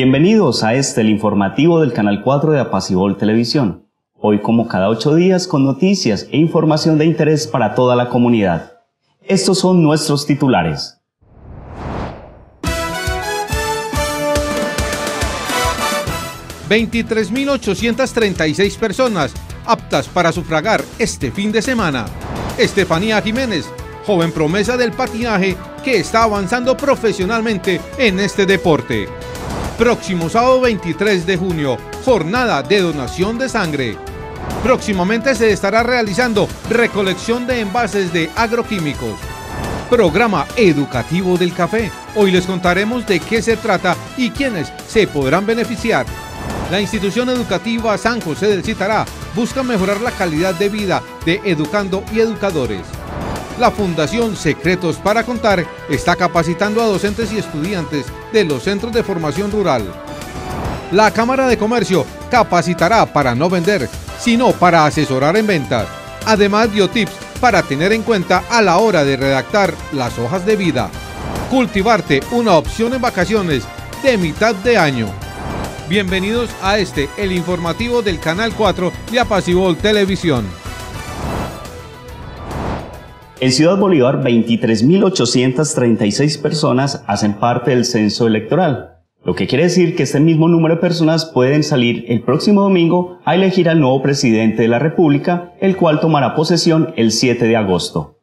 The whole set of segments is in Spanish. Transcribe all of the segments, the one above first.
Bienvenidos a este el informativo del Canal 4 de Apacibol Televisión. Hoy como cada ocho días con noticias e información de interés para toda la comunidad. Estos son nuestros titulares. «23.836 personas aptas para sufragar este fin de semana. Estefanía Jiménez, joven promesa del patinaje que está avanzando profesionalmente en este deporte. Próximo sábado 23 de junio, jornada de donación de sangre. Próximamente se estará realizando recolección de envases de agroquímicos. Programa educativo del café. Hoy les contaremos de qué se trata y quiénes se podrán beneficiar. La institución educativa San José del Citará busca mejorar la calidad de vida de educando y educadores. La Fundación Secretos para Contar está capacitando a docentes y estudiantes de los centros de formación rural. La Cámara de Comercio capacitará para no vender, sino para asesorar en ventas. Además dio tips para tener en cuenta a la hora de redactar las hojas de vida. Cultivarte una opción en vacaciones de mitad de año. Bienvenidos a este, el informativo del Canal 4 de Apacibol Televisión. En Ciudad Bolívar, 23.836 personas hacen parte del censo electoral, lo que quiere decir que este mismo número de personas pueden salir el próximo domingo a elegir al nuevo presidente de la República, el cual tomará posesión el 7 de agosto.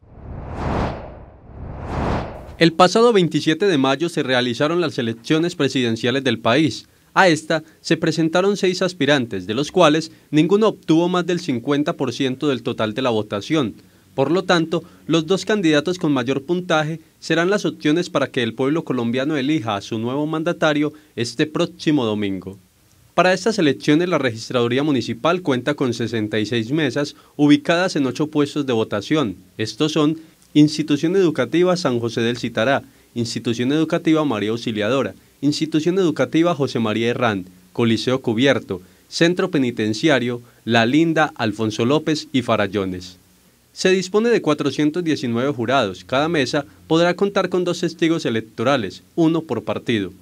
El pasado 27 de mayo se realizaron las elecciones presidenciales del país. A esta se presentaron seis aspirantes, de los cuales ninguno obtuvo más del 50% del total de la votación. Por lo tanto, los dos candidatos con mayor puntaje serán las opciones para que el pueblo colombiano elija a su nuevo mandatario este próximo domingo. Para estas elecciones la Registraduría Municipal cuenta con 66 mesas ubicadas en ocho puestos de votación. Estos son Institución Educativa San José del Citará, Institución Educativa María Auxiliadora, Institución Educativa José María Herrán, Coliseo Cubierto, Centro Penitenciario, La Linda, Alfonso López y Farallones. Se dispone de 419 jurados. Cada mesa podrá contar con dos testigos electorales, uno por partido.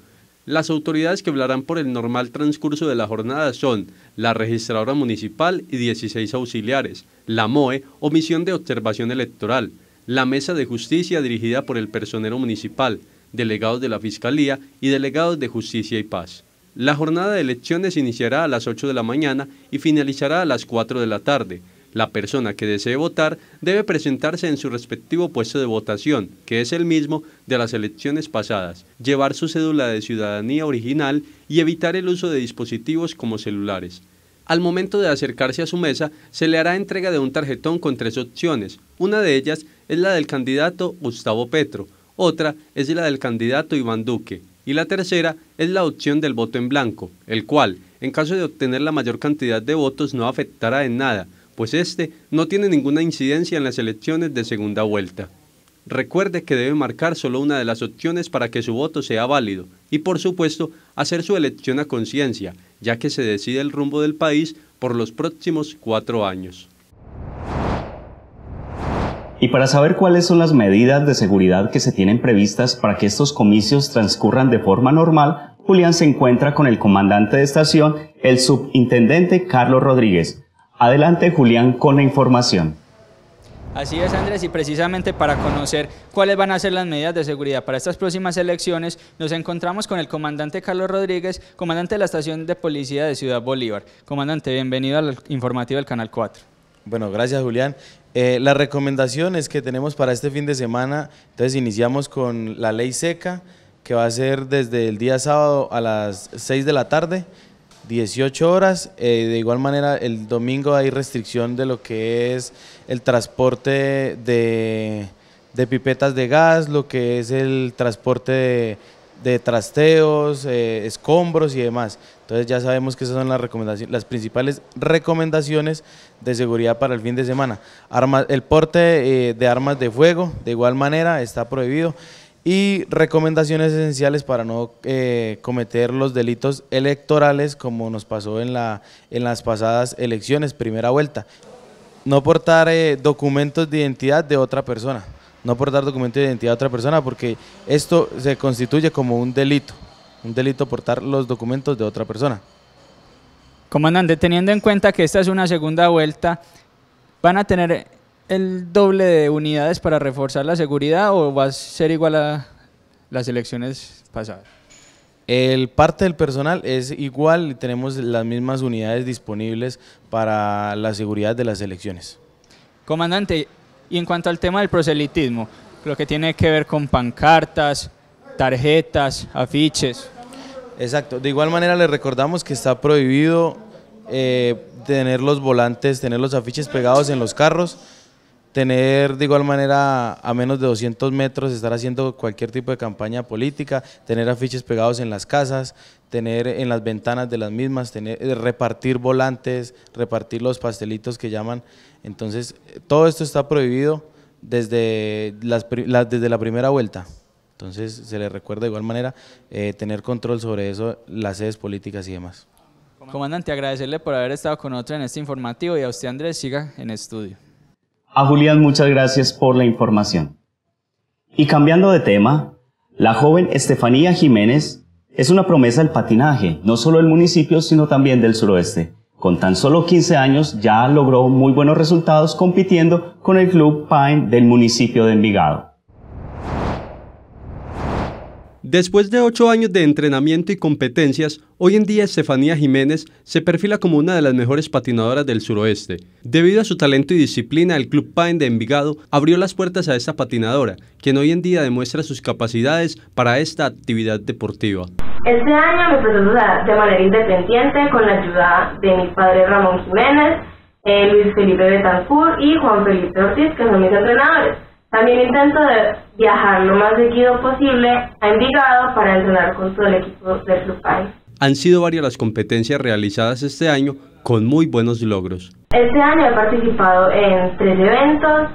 Las autoridades que hablarán por el normal transcurso de la jornada son la registradora municipal y 16 auxiliares, la MOE o misión de observación electoral, la mesa de justicia dirigida por el personero municipal, delegados de la Fiscalía y delegados de Justicia y Paz. La jornada de elecciones iniciará a las 8 de la mañana y finalizará a las 4 de la tarde. La persona que desee votar debe presentarse en su respectivo puesto de votación, que es el mismo de las elecciones pasadas, llevar su cédula de ciudadanía original y evitar el uso de dispositivos como celulares. Al momento de acercarse a su mesa, se le hará entrega de un tarjetón con tres opciones. Una de ellas es la del candidato Gustavo Petro, otra es la del candidato Iván Duque y la tercera es la opción del voto en blanco, el cual, en caso de obtener la mayor cantidad de votos, no afectará en nada, pues este no tiene ninguna incidencia en las elecciones de segunda vuelta. Recuerde que debe marcar solo una de las opciones para que su voto sea válido y por supuesto hacer su elección a conciencia, ya que se decide el rumbo del país por los próximos cuatro años. Y para saber cuáles son las medidas de seguridad que se tienen previstas para que estos comicios transcurran de forma normal, Julián se encuentra con el comandante de estación, el subintendente Carlos Rodríguez, Adelante Julián con la información. Así es, Andrés, y precisamente para conocer cuáles van a ser las medidas de seguridad para estas próximas elecciones, nos encontramos con el comandante Carlos Rodríguez, comandante de la estación de policía de Ciudad Bolívar. Comandante, bienvenido al informativo del Canal 4. Bueno, gracias Julián. Eh, las recomendaciones que tenemos para este fin de semana, entonces iniciamos con la ley seca, que va a ser desde el día sábado a las 6 de la tarde, 18 horas. Eh, de igual manera, el domingo hay restricción de lo que es el transporte de, pipetas de gas, lo que es el transporte de, trasteos, eh, escombros y demás. Entonces ya sabemos que esas son las recomendaciones, las principales recomendaciones de seguridad para el fin de semana. el porte eh, de armas de fuego, de igual manera, está prohibido y recomendaciones esenciales para no eh, cometer los delitos electorales como nos pasó en, la, en las pasadas elecciones, primera vuelta. No portar eh, documentos de identidad de otra persona, no portar documentos de identidad de otra persona porque esto se constituye como un delito. un delito portar los documentos de otra persona. Comandante, teniendo en cuenta que esta es una segunda vuelta, ¿van a tener el doble de unidades para reforzar la seguridad o va a ser igual a las elecciones pasadas? El parte del personal es igual y tenemos las mismas unidades disponibles para la seguridad de las elecciones. Comandante, y en cuanto al tema del proselitismo, lo que tiene que ver con pancartas, tarjetas, afiches. Exacto, de igual manera le recordamos que está prohibido eh, tener los volantes, tener los afiches pegados en los carros, tener de igual manera a menos de 200 metros, estar haciendo cualquier tipo de campaña política, tener afiches pegados en las casas, tener en las ventanas de las mismas, tener, eh, repartir volantes, repartir los pastelitos que llaman. Entonces, todo esto está prohibido desde, las, desde la primera vuelta. Entonces, se le recuerda de igual manera eh, tener control sobre eso, las sedes políticas y demás. Comandante, agradecerle por haber estado con nosotros en este informativo y a usted, Andrés, siga en estudio. A Julián, muchas gracias por la información. Y cambiando de tema, la joven Estefanía Jiménez es una promesa del patinaje, no solo del municipio, sino también del suroeste. Con tan solo 15 años ya logró muy buenos resultados compitiendo con el Club Pine del municipio de Envigado. Después de ocho años de entrenamiento y competencias, hoy en día Estefanía Jiménez se perfila como una de las mejores patinadoras del suroeste. Debido a su talento y disciplina, el Club Pine de Envigado abrió las puertas a esta patinadora, quien hoy en día demuestra sus capacidades para esta actividad deportiva. Este año me empecé de manera independiente con la ayuda de mis padres Ramón Jiménez, eh, Luis Felipe Betancourt y Juan Felipe Ortiz, que son mis entrenadores. También intento de viajar lo más seguido posible a Envigado para entrenar con todo el equipo del Club País. Han sido varias las competencias realizadas este año con muy buenos logros. Este año he participado en tres eventos,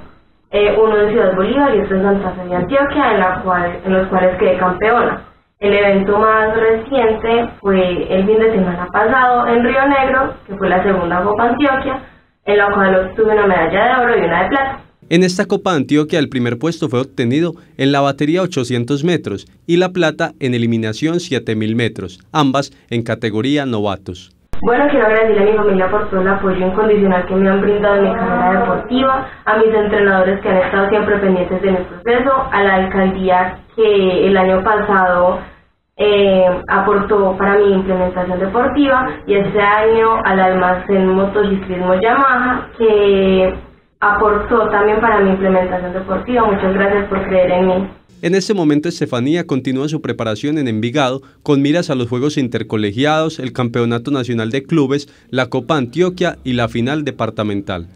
eh, uno en Ciudad Bolívar y otro en Santa Fe de Antioquia, en, la cual, en los cuales quedé campeona. El evento más reciente fue el fin de semana pasado en Río Negro, que fue la segunda Copa Antioquia, en la cual obtuve una medalla de oro y una de plata. En esta Copa Antioquia el primer puesto fue obtenido en la batería 800 metros y la plata en eliminación 7000 metros, ambas en categoría novatos. Bueno, quiero agradecerle a mi familia por todo el apoyo incondicional que me han brindado en mi carrera deportiva, a mis entrenadores que han estado siempre pendientes de mi proceso, a la alcaldía que el año pasado eh, aportó para mi implementación deportiva y este año al almacén motociclismo Yamaha que aportó también para mi implementación deportiva. Muchas gracias por creer en mí. En este momento Estefanía continúa su preparación en Envigado con miras a los Juegos Intercolegiados, el Campeonato Nacional de Clubes, la Copa Antioquia y la final departamental.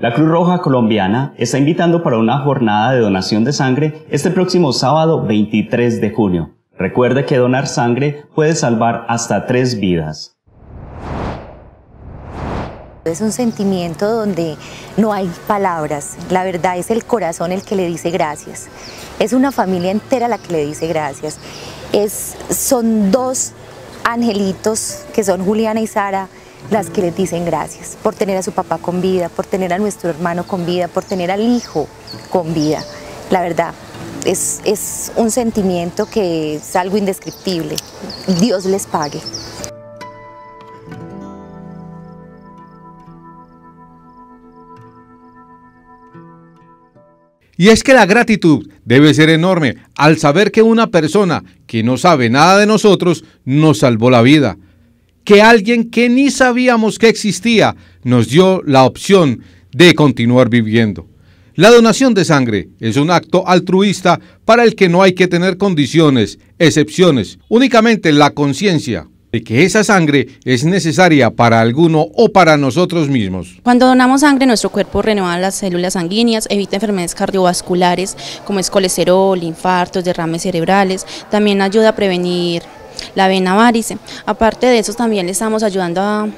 La Cruz Roja Colombiana está invitando para una jornada de donación de sangre este próximo sábado 23 de junio. Recuerde que donar sangre puede salvar hasta tres vidas. Es un sentimiento donde no hay palabras, la verdad es el corazón el que le dice gracias. Es una familia entera la que le dice gracias. Es, son dos angelitos que son Juliana y Sara las que le dicen gracias por tener a su papá con vida, por tener a nuestro hermano con vida, por tener al hijo con vida. La verdad, es, es un sentimiento que es algo indescriptible. Dios les pague. Y es que la gratitud debe ser enorme al saber que una persona que no sabe nada de nosotros nos salvó la vida. Que alguien que ni sabíamos que existía nos dio la opción de continuar viviendo. La donación de sangre es un acto altruista para el que no hay que tener condiciones, excepciones, únicamente la conciencia de que esa sangre es necesaria para alguno o para nosotros mismos. Cuando donamos sangre, nuestro cuerpo renueva las células sanguíneas, evita enfermedades cardiovasculares como es colesterol, infartos, derrames cerebrales, también ayuda a prevenir la vena varice. Aparte de eso, también le estamos ayudando a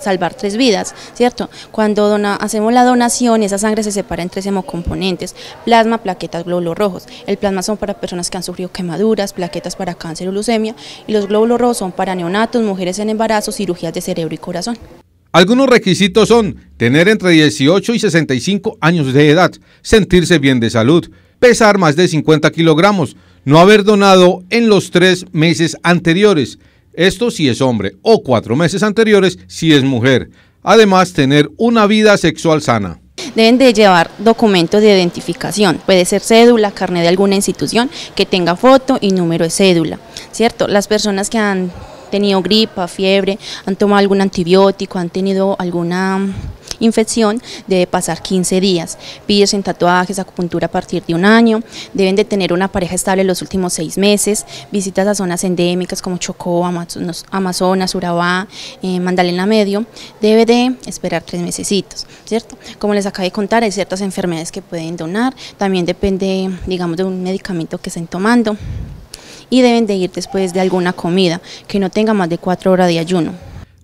salvar tres vidas, ¿cierto? Cuando hacemos la donación, esa sangre se separa en tres hemocomponentes, plasma, plaquetas, glóbulos rojos. El plasma son para personas que han sufrido quemaduras, plaquetas para cáncer o leucemia, y los glóbulos rojos son para neonatos, mujeres en embarazo, cirugías de cerebro y corazón. Algunos requisitos son tener entre 18 y 65 años de edad, sentirse bien de salud, pesar más de 50 kilogramos, no haber donado en los tres meses anteriores, esto si es hombre, o cuatro meses anteriores si es mujer. Además, tener una vida sexual sana. Deben de llevar documentos de identificación, puede ser cédula, carnet de alguna institución que tenga foto y número de cédula, ¿cierto? Las personas que han tenido gripa, fiebre, han tomado algún antibiótico, han tenido alguna infección, debe pasar 15 días. En tatuajes, acupuntura a partir de un año, deben de tener una pareja estable los últimos seis meses, visitas a zonas endémicas como Chocó, Amazonas, Urabá, eh, Mandalena Medio, debe de esperar tres mesecitos, ¿cierto? Como les acabé de contar, hay ciertas enfermedades que pueden donar, también depende, digamos, de un medicamento que estén tomando y deben de ir después de alguna comida que no tenga más de cuatro horas de ayuno.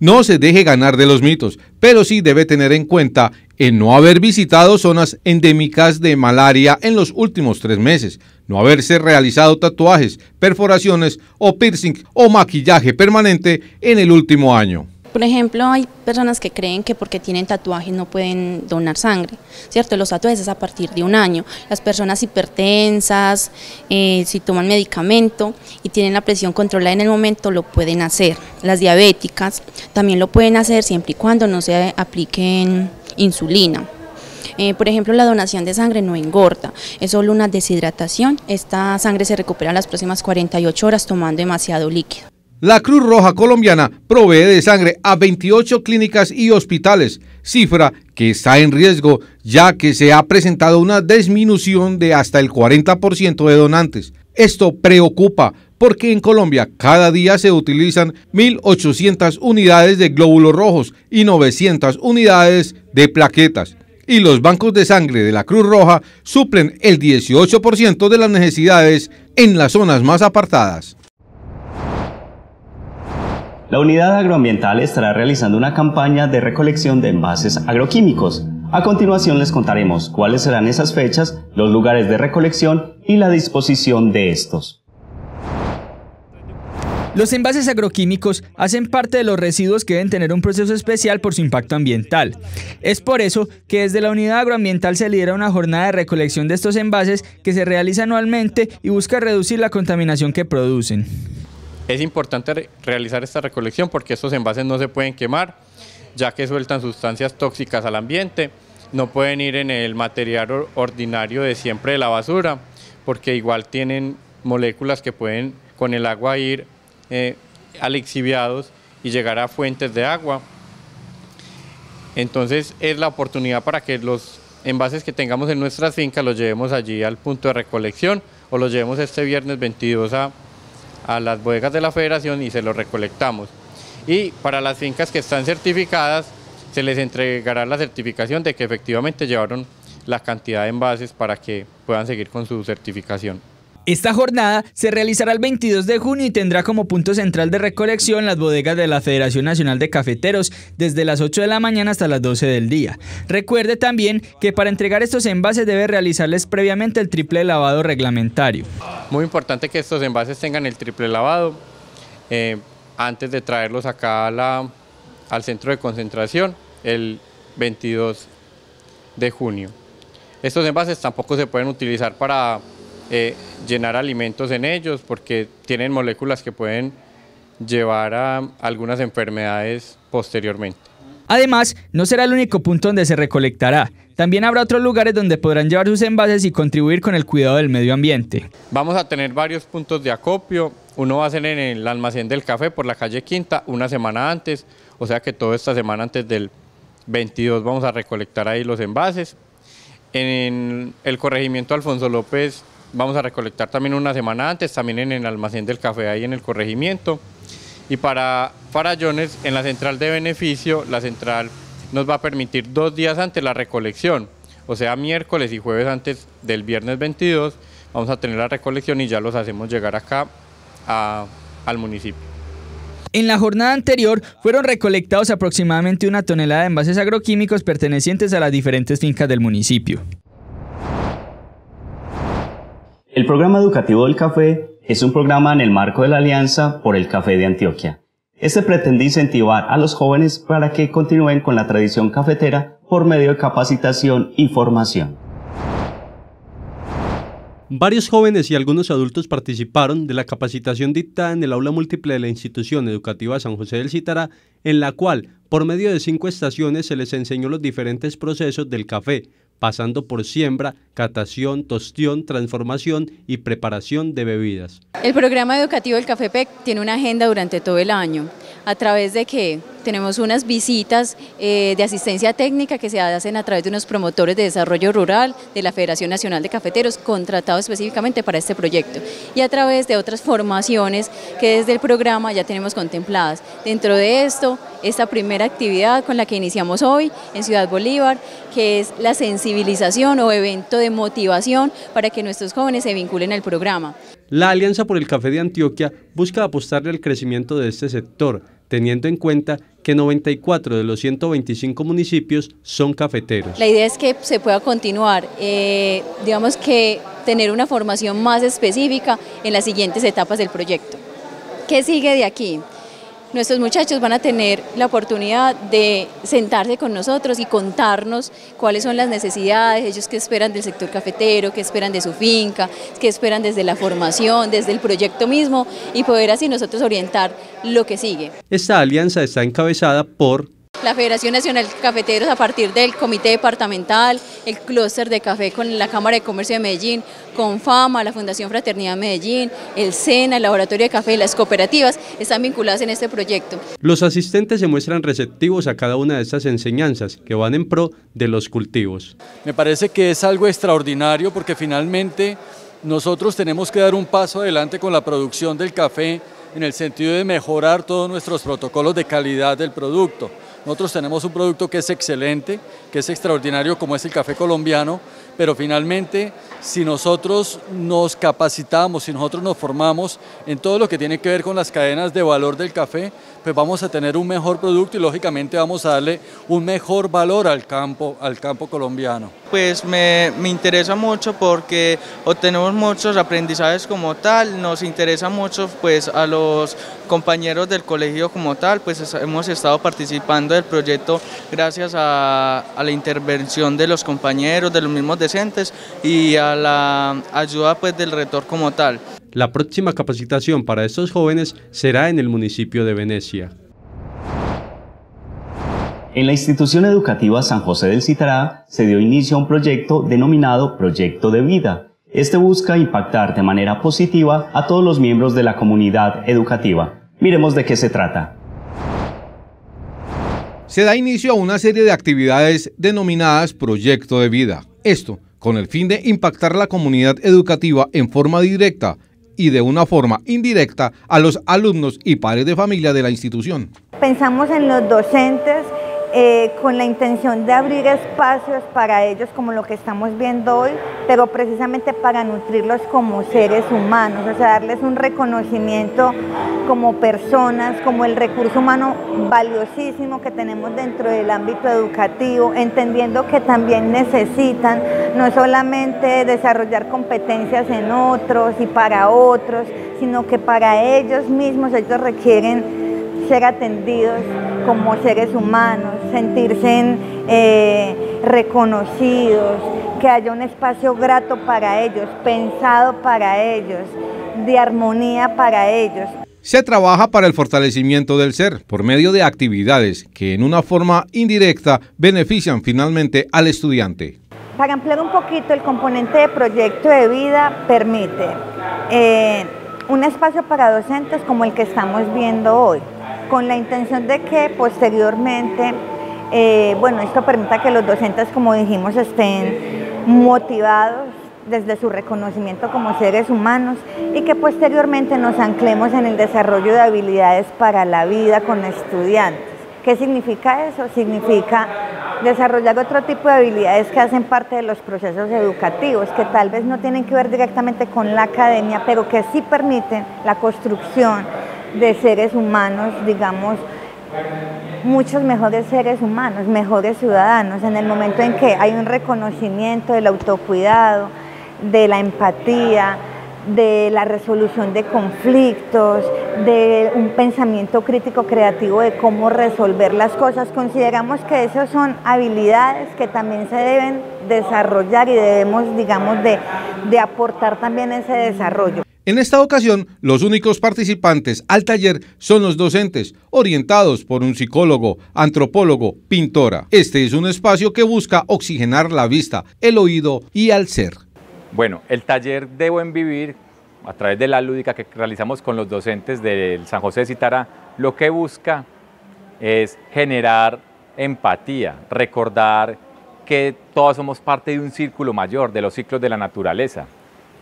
No se deje ganar de los mitos, pero sí debe tener en cuenta en no haber visitado zonas endémicas de malaria en los últimos tres meses, no haberse realizado tatuajes, perforaciones o piercing o maquillaje permanente en el último año. Por ejemplo, hay personas que creen que porque tienen tatuajes no pueden donar sangre, ¿cierto? Los tatuajes es a partir de un año. Las personas hipertensas, eh, si toman medicamento y tienen la presión controlada en el momento, lo pueden hacer. Las diabéticas también lo pueden hacer siempre y cuando no se apliquen insulina. Eh, por ejemplo, la donación de sangre no engorda, es solo una deshidratación. Esta sangre se recupera en las próximas 48 horas tomando demasiado líquido. La Cruz Roja Colombiana provee de sangre a 28 clínicas y hospitales, cifra que está en riesgo ya que se ha presentado una disminución de hasta el 40% de donantes. Esto preocupa porque en Colombia cada día se utilizan 1.800 unidades de glóbulos rojos y 900 unidades de plaquetas. Y los bancos de sangre de la Cruz Roja suplen el 18% de las necesidades en las zonas más apartadas. La unidad agroambiental estará realizando una campaña de recolección de envases agroquímicos. A continuación les contaremos cuáles serán esas fechas, los lugares de recolección y la disposición de estos. Los envases agroquímicos hacen parte de los residuos que deben tener un proceso especial por su impacto ambiental. Es por eso que desde la unidad agroambiental se lidera una jornada de recolección de estos envases que se realiza anualmente y busca reducir la contaminación que producen. Es importante realizar esta recolección porque estos envases no se pueden quemar, ya que sueltan sustancias tóxicas al ambiente, no pueden ir en el material ordinario de siempre de la basura, porque igual tienen moléculas que pueden con el agua ir eh, alixiviados y llegar a fuentes de agua. Entonces es la oportunidad para que los envases que tengamos en nuestras fincas los llevemos allí al punto de recolección o los llevemos este viernes 22 a a las bodegas de la federación y se lo recolectamos. Y para las fincas que están certificadas, se les entregará la certificación de que efectivamente llevaron la cantidad de envases para que puedan seguir con su certificación. Esta jornada se realizará el 22 de junio y tendrá como punto central de recolección las bodegas de la Federación Nacional de Cafeteros desde las 8 de la mañana hasta las 12 del día. Recuerde también que para entregar estos envases debe realizarles previamente el triple lavado reglamentario. Muy importante que estos envases tengan el triple lavado eh, antes de traerlos acá al centro de concentración el 22 de junio. Estos envases tampoco se pueden utilizar para eh, llenar alimentos en ellos porque tienen moléculas que pueden llevar a algunas enfermedades posteriormente. Además, no será el único punto donde se recolectará. También habrá otros lugares donde podrán llevar sus envases y contribuir con el cuidado del medio ambiente. Vamos a tener varios puntos de acopio. Uno va a ser en el almacén del café por la calle Quinta una semana antes, o sea que toda esta semana antes del 22 vamos a recolectar ahí los envases. En el corregimiento Alfonso López vamos a recolectar también una semana antes, también en el almacén del café ahí en el corregimiento. Y para farallones, en la central de beneficio, la central nos va a permitir dos días antes la recolección, o sea, miércoles y jueves antes del viernes 22, vamos a tener la recolección y ya los hacemos llegar acá al municipio. En la jornada anterior fueron recolectados aproximadamente una tonelada de envases agroquímicos pertenecientes a las diferentes fincas del municipio. El programa educativo del café es un programa en el marco de la Alianza por el Café de Antioquia. Este pretende incentivar a los jóvenes para que continúen con la tradición cafetera por medio de capacitación y formación. Varios jóvenes y algunos adultos participaron de la capacitación dictada en el aula múltiple de la institución educativa San José del Citará, en la cual, por medio de cinco estaciones, se les enseñó los diferentes procesos del café, pasando por siembra, catación, tostión, transformación y preparación de bebidas. El programa educativo del Café PEC tiene una agenda durante todo el año, a través de que tenemos unas visitas eh, de asistencia técnica que se hacen a través de unos promotores de desarrollo rural de la Federación Nacional de Cafeteros, contratados específicamente para este proyecto, y a través de otras formaciones que desde el programa ya tenemos contempladas. Dentro de esto, esta primera actividad con la que iniciamos hoy en Ciudad Bolívar, que es la sensibilización o evento de motivación para que nuestros jóvenes se vinculen al programa. La Alianza por el Café de Antioquia busca apostarle al crecimiento de este sector, teniendo en cuenta que 94 de los 125 municipios son cafeteros. La idea es que se pueda continuar, eh, digamos que tener una formación más específica en las siguientes etapas del proyecto. ¿Qué sigue de aquí? Nuestros muchachos van a tener la oportunidad de sentarse con nosotros y contarnos cuáles son las necesidades, ellos qué esperan del sector cafetero, qué esperan de su finca, qué esperan desde la formación, desde el proyecto mismo y poder así nosotros orientar lo que sigue. Esta alianza está encabezada por la Federación Nacional de Cafeteros a partir del Comité Departamental, el clúster de café con la Cámara de Comercio de Medellín, con FAMA, la Fundación Fraternidad Medellín, el SENA, el Laboratorio de Café y las cooperativas están vinculadas en este proyecto. Los asistentes se muestran receptivos a cada una de estas enseñanzas que van en pro de los cultivos. Me parece que es algo extraordinario porque finalmente nosotros tenemos que dar un paso adelante con la producción del café en el sentido de mejorar todos nuestros protocolos de calidad del producto. Nosotros tenemos un producto que es excelente, que es extraordinario como es el café colombiano, pero finalmente si nosotros nos capacitamos, si nosotros nos formamos en todo lo que tiene que ver con las cadenas de valor del café, pues vamos a tener un mejor producto y lógicamente vamos a darle un mejor valor al campo, al campo colombiano. Pues me, me interesa mucho porque obtenemos muchos aprendizajes como tal, nos interesa mucho pues a los compañeros del colegio como tal, pues hemos estado participando del proyecto gracias a, a la intervención de los compañeros, de los mismos docentes y a la ayuda pues del rector como tal. La próxima capacitación para estos jóvenes será en el municipio de Venecia. En la institución educativa San José del Citará se dio inicio a un proyecto denominado Proyecto de Vida. Este busca impactar de manera positiva a todos los miembros de la comunidad educativa. Miremos de qué se trata. Se da inicio a una serie de actividades denominadas Proyecto de Vida. Esto con el fin de impactar la comunidad educativa en forma directa y de una forma indirecta a los alumnos y padres de familia de la institución. Pensamos en los docentes eh, con la intención de abrir espacios para ellos como lo que estamos viendo hoy, pero precisamente para nutrirlos como seres humanos, o sea, darles un reconocimiento como personas, como el recurso humano valiosísimo que tenemos dentro del ámbito educativo, entendiendo que también necesitan no solamente desarrollar competencias en otros y para otros, sino que para ellos mismos ellos requieren ser atendidos como seres humanos, sentirse eh, reconocidos, que haya un espacio grato para ellos, pensado para ellos, de armonía para ellos. Se trabaja para el fortalecimiento del ser por medio de actividades que en una forma indirecta benefician finalmente al estudiante. Para ampliar un poquito el componente de proyecto de vida permite eh, un espacio para docentes como el que estamos viendo hoy con la intención de que posteriormente, eh, bueno, esto permita que los docentes, como dijimos, estén motivados desde su reconocimiento como seres humanos y que posteriormente nos anclemos en el desarrollo de habilidades para la vida con estudiantes. ¿Qué significa eso? Significa desarrollar otro tipo de habilidades que hacen parte de los procesos educativos, que tal vez no tienen que ver directamente con la academia, pero que sí permiten la construcción de seres humanos, digamos, muchos mejores seres humanos, mejores ciudadanos, en el momento en que hay un reconocimiento del autocuidado, de la empatía, de la resolución de conflictos, de un pensamiento crítico creativo de cómo resolver las cosas. Consideramos que esas son habilidades que también se deben desarrollar y debemos, digamos, de, de aportar también ese desarrollo. En esta ocasión, los únicos participantes al taller son los docentes, orientados por un psicólogo, antropólogo, pintora. Este es un espacio que busca oxigenar la vista, el oído y al ser. Bueno, el taller de Buen Vivir, a través de la lúdica que realizamos con los docentes del San José de Citara, lo que busca es generar empatía, recordar que todos somos parte de un círculo mayor, de los ciclos de la naturaleza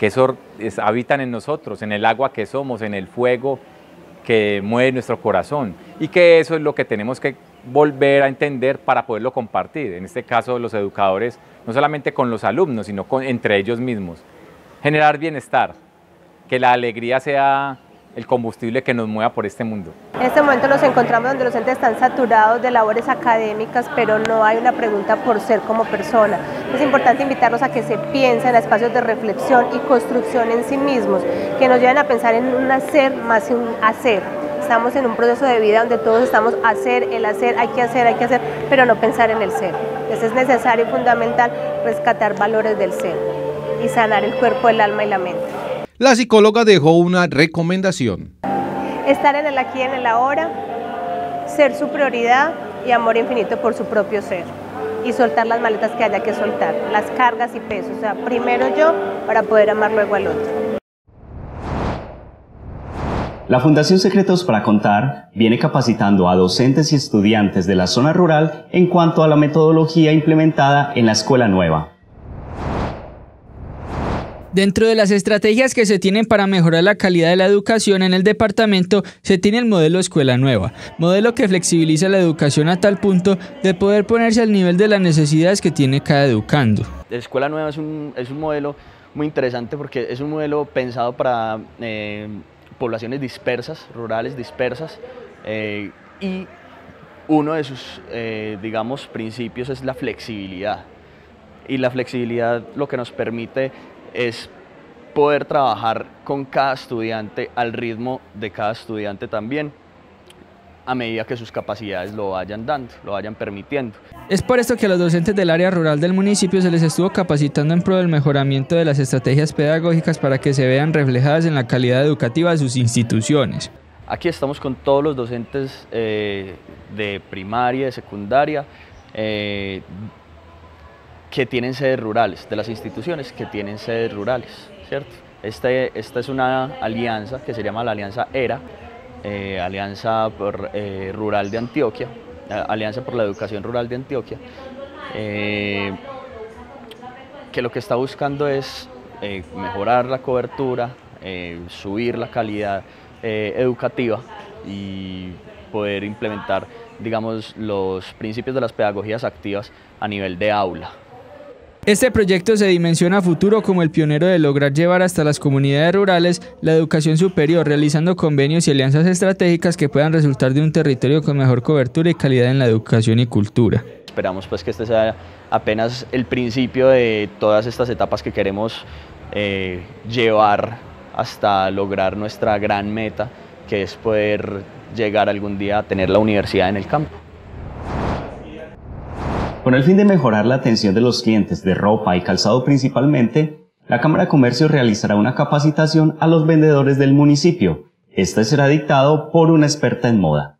que eso habitan en nosotros, en el agua que somos, en el fuego que mueve nuestro corazón. Y que eso es lo que tenemos que volver a entender para poderlo compartir, en este caso los educadores, no solamente con los alumnos, sino entre ellos mismos. Generar bienestar, que la alegría sea el combustible que nos mueva por este mundo. En este momento nos encontramos donde los entes están saturados de labores académicas, pero no hay una pregunta por ser como persona. Es importante invitarlos a que se piensen a espacios de reflexión y construcción en sí mismos, que nos lleven a pensar en un hacer más que un hacer. Estamos en un proceso de vida donde todos estamos hacer, el hacer, hay que hacer, hay que hacer, pero no pensar en el ser. Entonces es necesario y fundamental rescatar valores del ser y sanar el cuerpo, el alma y la mente. La psicóloga dejó una recomendación. Estar en el aquí y en el ahora, ser su prioridad y amor infinito por su propio ser. Y soltar las maletas que haya que soltar, las cargas y pesos. O sea, primero yo para poder amar luego al otro. La Fundación Secretos para Contar viene capacitando a docentes y estudiantes de la zona rural en cuanto a la metodología implementada en la escuela nueva. Dentro de las estrategias que se tienen para mejorar la calidad de la educación en el departamento, se tiene el modelo Escuela Nueva, modelo que flexibiliza la educación a tal punto de poder ponerse al nivel de las necesidades que tiene cada educando. La Escuela Nueva es un, es un modelo muy interesante porque es un modelo pensado para eh, poblaciones dispersas, rurales dispersas, eh, y uno de sus, eh, digamos, principios es la flexibilidad. Y la flexibilidad lo que nos permite es poder trabajar con cada estudiante al ritmo de cada estudiante también a medida que sus capacidades lo vayan dando, lo vayan permitiendo. Es por esto que a los docentes del área rural del municipio se les estuvo capacitando en pro del mejoramiento de las estrategias pedagógicas para que se vean reflejadas en la calidad educativa de sus instituciones. Aquí estamos con todos los docentes eh, de primaria, de secundaria, eh, que tienen sedes rurales, de las instituciones que tienen sedes rurales, ¿cierto? Este, esta es una alianza que se llama la Alianza ERA, eh, Alianza eh, Rural de Antioquia, eh, Alianza por la Educación Rural de Antioquia, que lo que está buscando es mejorar la cobertura, subir la calidad educativa y poder implementar digamos, los principios de las pedagogías activas a nivel de aula. Este proyecto se dimensiona a futuro como el pionero de lograr llevar hasta las comunidades rurales la educación superior, realizando convenios y alianzas estratégicas que puedan resultar de un territorio con mejor cobertura y calidad en la educación y cultura. Esperamos pues que este sea apenas el principio de todas estas etapas que queremos eh, llevar hasta lograr nuestra gran meta, que es poder llegar algún día a tener la universidad en el campo. Con el fin de mejorar la atención de los clientes de ropa y calzado principalmente, la Cámara de Comercio realizará una capacitación a los vendedores del municipio. Este será dictado por una experta en moda.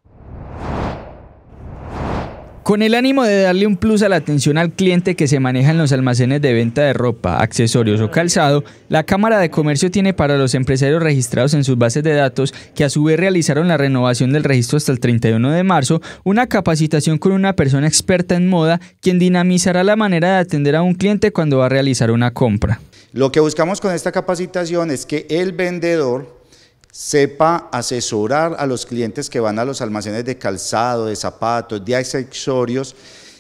Con el ánimo de darle un plus a la atención al cliente que se maneja en los almacenes de venta de ropa, accesorios o calzado, la Cámara de Comercio tiene para los empresarios registrados en sus bases de datos, que a su vez realizaron la renovación del registro hasta el 31 de marzo, una capacitación con una persona experta en moda, quien dinamizará la manera de atender a un cliente cuando va a realizar una compra. Lo que buscamos con esta capacitación es que el vendedor sepa asesorar a los clientes que van a los almacenes de calzado, de zapatos, de accesorios,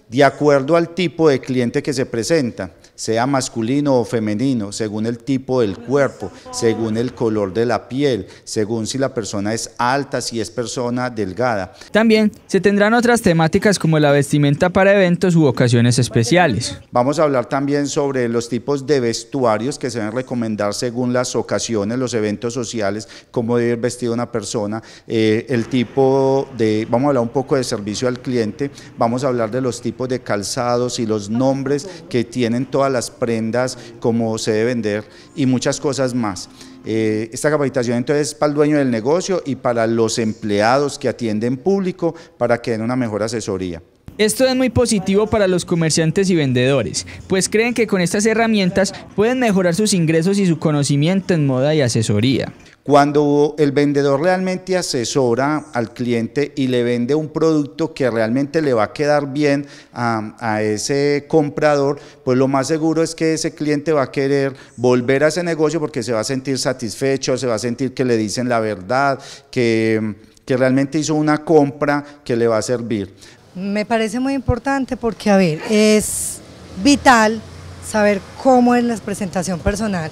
de acuerdo al tipo de cliente que se presenta. Sea masculino o femenino, según el tipo del cuerpo, según el color de la piel, según si la persona es alta, si es persona delgada. También se tendrán otras temáticas como la vestimenta para eventos u ocasiones especiales. Vamos a hablar también sobre los tipos de vestuarios que se deben recomendar según las ocasiones, los eventos sociales, cómo debe ir vestida una persona, eh, el tipo de, vamos a hablar un poco de servicio al cliente, vamos a hablar de los tipos de calzados y los nombres que tienen todas las prendas, cómo se debe vender y muchas cosas más. Eh, esta capacitación entonces es para el dueño del negocio y para los empleados que atienden público para que den una mejor asesoría. Esto es muy positivo para los comerciantes y vendedores, pues creen que con estas herramientas pueden mejorar sus ingresos y su conocimiento en moda y asesoría. Cuando el vendedor realmente asesora al cliente y le vende un producto que realmente le va a quedar bien a, ese comprador, pues lo más seguro es que ese cliente va a querer volver a ese negocio porque se va a sentir satisfecho, se va a sentir que le dicen la verdad, que, realmente hizo una compra que le va a servir. Me parece muy importante porque, a ver, es vital saber cómo es la presentación personal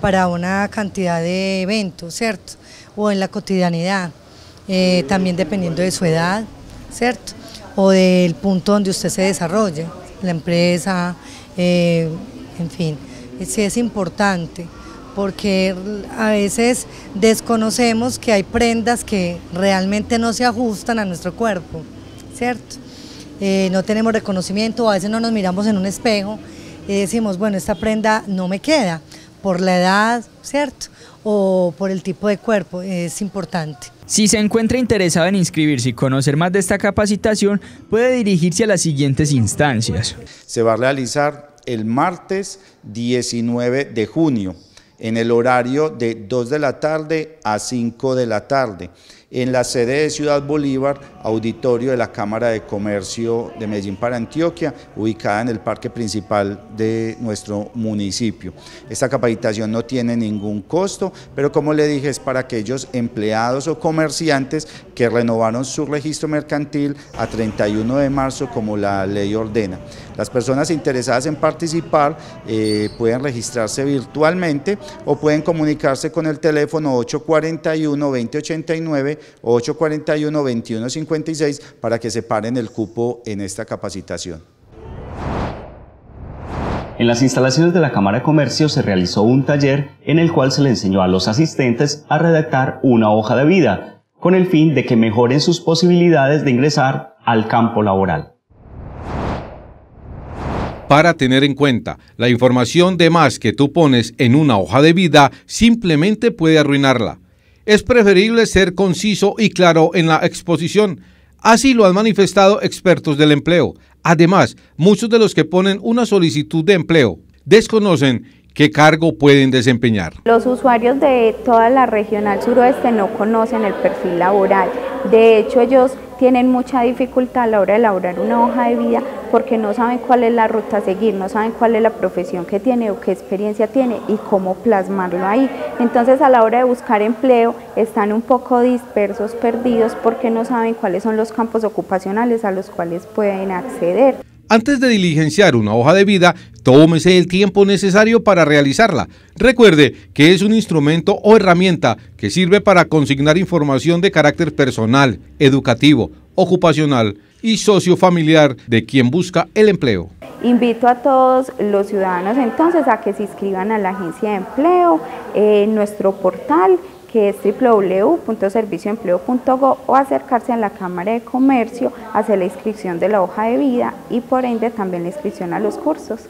para una cantidad de eventos, ¿cierto? O en la cotidianidad, eh, también dependiendo de su edad, ¿cierto? O del punto donde usted se desarrolle, la empresa, eh, en fin, sí es importante porque a veces desconocemos que hay prendas que realmente no se ajustan a nuestro cuerpo, ¿cierto? Eh, no tenemos reconocimiento, a veces no nos miramos en un espejo y decimos, bueno, esta prenda no me queda por la edad, ¿cierto? O por el tipo de cuerpo, es importante. Si se encuentra interesado en inscribirse y conocer más de esta capacitación, puede dirigirse a las siguientes instancias. Se va a realizar el martes 19 de junio en el horario de 2 de la tarde a 5 de la tarde en la sede de Ciudad Bolívar, auditorio de la Cámara de Comercio de Medellín para Antioquia, ubicada en el parque principal de nuestro municipio. Esta capacitación no tiene ningún costo, pero como le dije, es para aquellos empleados o comerciantes que renovaron su registro mercantil a 31 de marzo como la ley ordena. Las personas interesadas en participar eh, pueden registrarse virtualmente o pueden comunicarse con el teléfono 841-2089 o 841-2156 para que se paren el cupo en esta capacitación. En las instalaciones de la Cámara de Comercio se realizó un taller en el cual se le enseñó a los asistentes a redactar una hoja de vida, con el fin de que mejoren sus posibilidades de ingresar al campo laboral para tener en cuenta. La información de más que tú pones en una hoja de vida simplemente puede arruinarla. Es preferible ser conciso y claro en la exposición. Así lo han manifestado expertos del empleo. Además, muchos de los que ponen una solicitud de empleo desconocen qué cargo pueden desempeñar. Los usuarios de toda la regional suroeste no conocen el perfil laboral. De hecho, ellos tienen mucha dificultad a la hora de elaborar una hoja de vida porque no saben cuál es la ruta a seguir, no saben cuál es la profesión que tiene o qué experiencia tiene y cómo plasmarlo ahí. Entonces a la hora de buscar empleo están un poco dispersos, perdidos porque no saben cuáles son los campos ocupacionales a los cuales pueden acceder. Antes de diligenciar una hoja de vida, tómese el tiempo necesario para realizarla. Recuerde que es un instrumento o herramienta que sirve para consignar información de carácter personal, educativo, ocupacional y sociofamiliar de quien busca el empleo. Invito a todos los ciudadanos entonces a que se inscriban a la agencia de empleo en nuestro portal que es www.servicioempleo.go o acercarse a la Cámara de Comercio, hacer la inscripción de la hoja de vida y por ende también la inscripción a los cursos.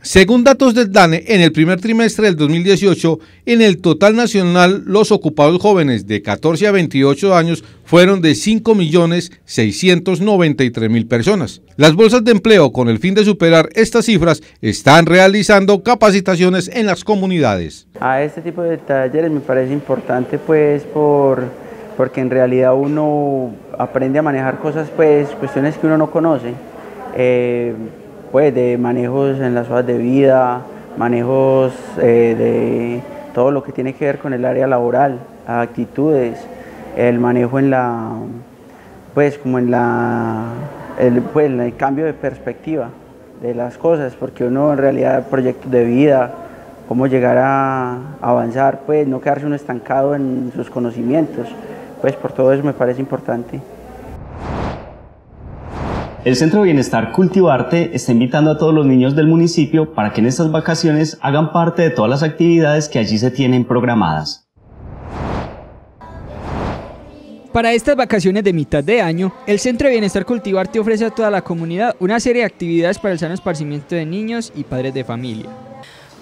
Según datos del DANE, en el primer trimestre del 2018, en el total nacional, los ocupados jóvenes de 14 a 28 años fueron de 5.693.000 personas. Las bolsas de empleo, con el fin de superar estas cifras, están realizando capacitaciones en las comunidades. A este tipo de talleres me parece importante pues por, porque en realidad uno aprende a manejar cosas, pues cuestiones que uno no conoce. Eh, pues de manejos en las hojas de vida, manejos eh, de todo lo que tiene que ver con el área laboral, actitudes, el manejo en la, pues como en la, el, pues, el cambio de perspectiva de las cosas, porque uno en realidad proyectos de vida, cómo llegar a avanzar, pues no quedarse uno estancado en sus conocimientos, pues por todo eso me parece importante. El Centro de Bienestar Cultivarte está invitando a todos los niños del municipio para que en estas vacaciones hagan parte de todas las actividades que allí se tienen programadas. Para estas vacaciones de mitad de año, el Centro de Bienestar Cultivarte ofrece a toda la comunidad una serie de actividades para el sano esparcimiento de niños y padres de familia.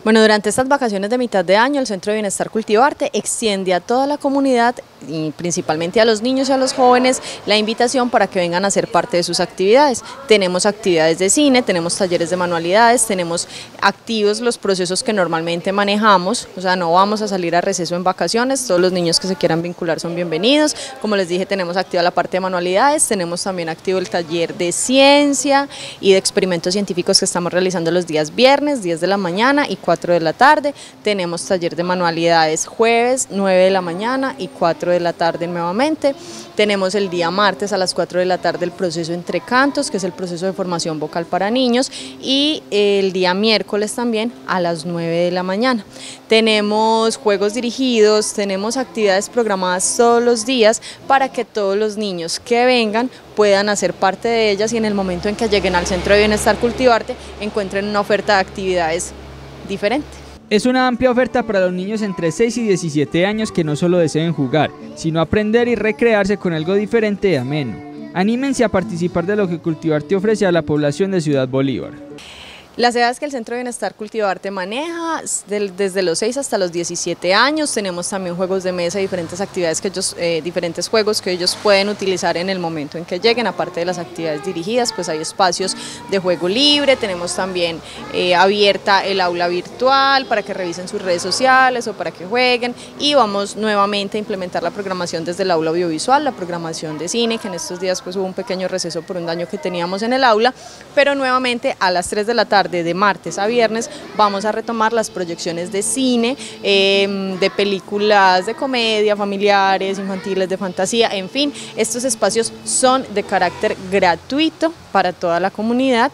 Bueno, durante estas vacaciones de mitad de año, el Centro de Bienestar Cultivarte extiende a toda la comunidad y principalmente a los niños y a los jóvenes la invitación para que vengan a ser parte de sus actividades. Tenemos actividades de cine, tenemos talleres de manualidades, tenemos activos los procesos que normalmente manejamos, o sea, no vamos a salir a receso en vacaciones, todos los niños que se quieran vincular son bienvenidos. Como les dije, tenemos activa la parte de manualidades, tenemos también activo el taller de ciencia y de experimentos científicos que estamos realizando los días viernes, 10 de la mañana y 4 de la tarde. Tenemos taller de manualidades jueves 9 de la mañana y 4 de la tarde nuevamente. Tenemos el día martes a las 4 de la tarde el proceso entre cantos, que es el proceso de formación vocal para niños, y el día miércoles también a las 9 de la mañana. Tenemos juegos dirigidos, tenemos actividades programadas todos los días para que todos los niños que vengan puedan hacer parte de ellas y en el momento en que lleguen al Centro de Bienestar Cultivarte encuentren una oferta de actividades diferente. Es una amplia oferta para los niños entre 6 y 17 años que no solo deseen jugar, sino aprender y recrearse con algo diferente y ameno. Anímense a participar de lo que Cultivarte ofrece a la población de Ciudad Bolívar. Las edades que el Centro de Bienestar Cultivarte maneja, desde los 6 hasta los 17 años, tenemos también juegos de mesa, diferentes actividades que ellos, eh, diferentes juegos que ellos pueden utilizar en el momento en que lleguen, aparte de las actividades dirigidas, pues hay espacios de juego libre, tenemos también eh, abierta el aula virtual para que revisen sus redes sociales o para que jueguen. Y vamos nuevamente a implementar la programación desde el aula audiovisual, la programación de cine, que en estos días pues hubo un pequeño receso por un daño que teníamos en el aula, pero nuevamente a las 3 de la tarde de martes a viernes vamos a retomar las proyecciones de cine, em, de películas de comedia, familiares, infantiles, de fantasía, en fin, estos espacios son de carácter gratuito para toda la comunidad.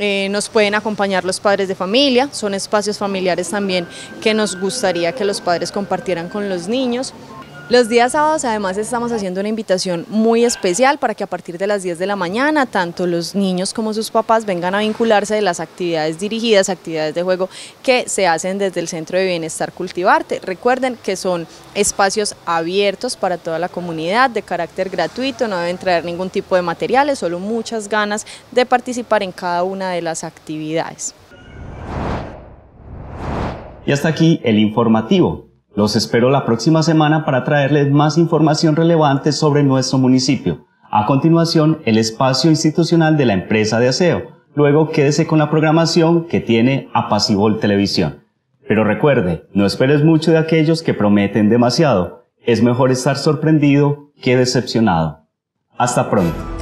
Eh, nos pueden acompañar los padres de familia, son espacios familiares también que nos gustaría que los padres compartieran con los niños. Los días sábados además estamos haciendo una invitación muy especial para que a partir de las 10 de la mañana tanto los niños como sus papás vengan a vincularse de las actividades dirigidas, actividades de juego que se hacen desde el Centro de Bienestar Cultivarte. Recuerden que son espacios abiertos para toda la comunidad de carácter gratuito, no deben traer ningún tipo de materiales, solo muchas ganas de participar en cada una de las actividades. Y hasta aquí el informativo. Los espero la próxima semana para traerles más información relevante sobre nuestro municipio. A continuación, el espacio institucional de la empresa de aseo. Luego quédese con la programación que tiene Apacibol Televisión. Pero recuerde, no esperes mucho de aquellos que prometen demasiado. Es mejor estar sorprendido que decepcionado. Hasta pronto.